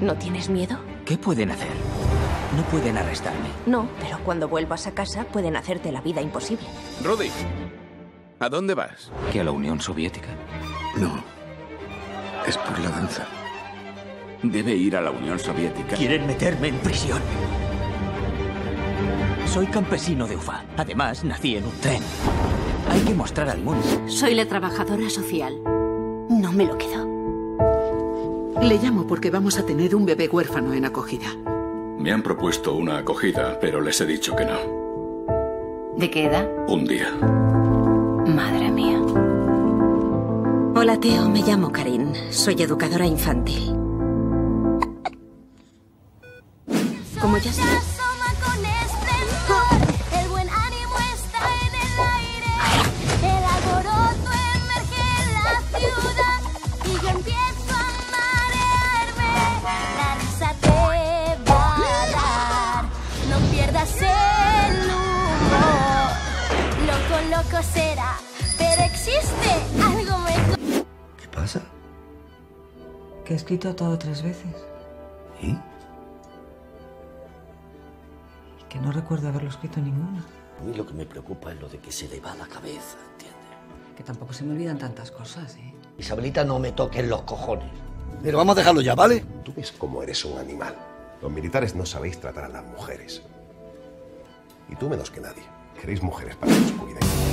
¿No tienes miedo? ¿Qué pueden hacer? No pueden arrestarme. No, pero cuando vuelvas a casa pueden hacerte la vida imposible. Rudy, ¿a dónde vas? ¿Que a la Unión Soviética? No. Es por la danza. Debe ir a la Unión Soviética. Quieren meterme en prisión. Soy campesino de Ufa. Además, nací en un tren. Hay que mostrar al mundo. Soy la trabajadora social. No me lo quedo. Le llamo porque vamos a tener un bebé huérfano en acogida. Me han propuesto una acogida, pero les he dicho que no. ¿De qué edad? Un día. Madre mía. Hola, Teo. Me llamo Karin. Soy educadora infantil. Como ya sabes. Pierdas el humor. Loco, loco será. Pero existe algo mejor. ¿Qué pasa? Que he escrito todo tres veces. ¿Y? Que no recuerdo haberlo escrito ninguna. A mí lo que me preocupa es lo de que se le va la cabeza, ¿entiendes? Que tampoco se me olvidan tantas cosas, ¿eh? Isabelita, no me toques los cojones. Pero vamos a dejarlo ya, ¿vale? Tú ves cómo eres un animal. Los militares no sabéis tratar a las mujeres. Y tú menos que nadie. Queréis mujeres para que os cuiden.